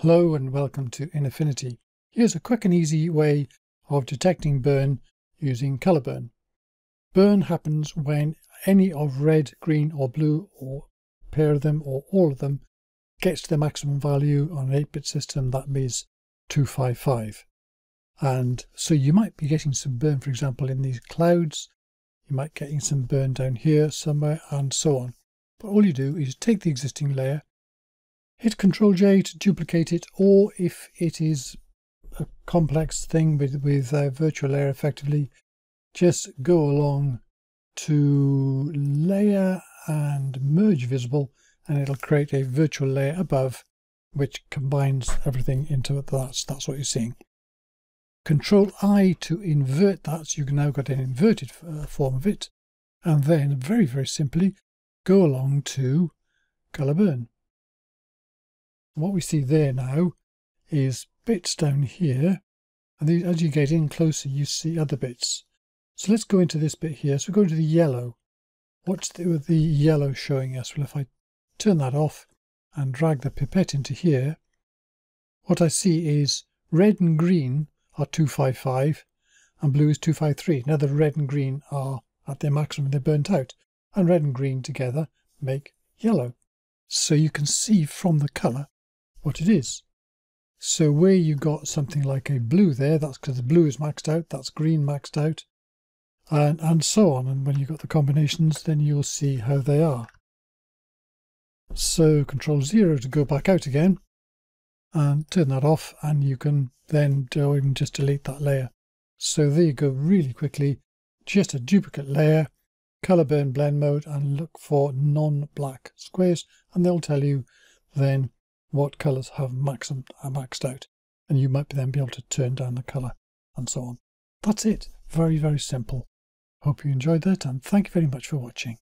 Hello and welcome to InAffinity. Here's a quick and easy way of detecting burn using color burn. Burn happens when any of red, green or blue or pair of them or all of them gets to the maximum value on an 8-bit system that means 255. And so you might be getting some burn for example in these clouds, you might be getting some burn down here somewhere and so on. But all you do is take the existing layer hit Control J to duplicate it, or if it is a complex thing with, with a virtual layer effectively, just go along to layer and merge visible and it'll create a virtual layer above which combines everything into it. That's, that's what you're seeing. Control I to invert that so you've now got an inverted uh, form of it and then very very simply go along to color burn what we see there now is bits down here. And these, as you get in closer, you see other bits. So let's go into this bit here. So we go into the yellow. What's the, the yellow showing us? Well, if I turn that off and drag the pipette into here, what I see is red and green are 255 and blue is 253. Now the red and green are at their maximum, they're burnt out. And red and green together make yellow. So you can see from the colour what it is. So where you got something like a blue there, that's because the blue is maxed out, that's green maxed out, and, and so on. And when you've got the combinations, then you'll see how they are. So Control 0 to go back out again, and turn that off, and you can then and just delete that layer. So there you go, really quickly, just a duplicate layer, color burn blend mode, and look for non-black squares, and they'll tell you then what colors have maxim, are maxed out and you might then be able to turn down the color and so on. That's it. Very, very simple. Hope you enjoyed that and thank you very much for watching.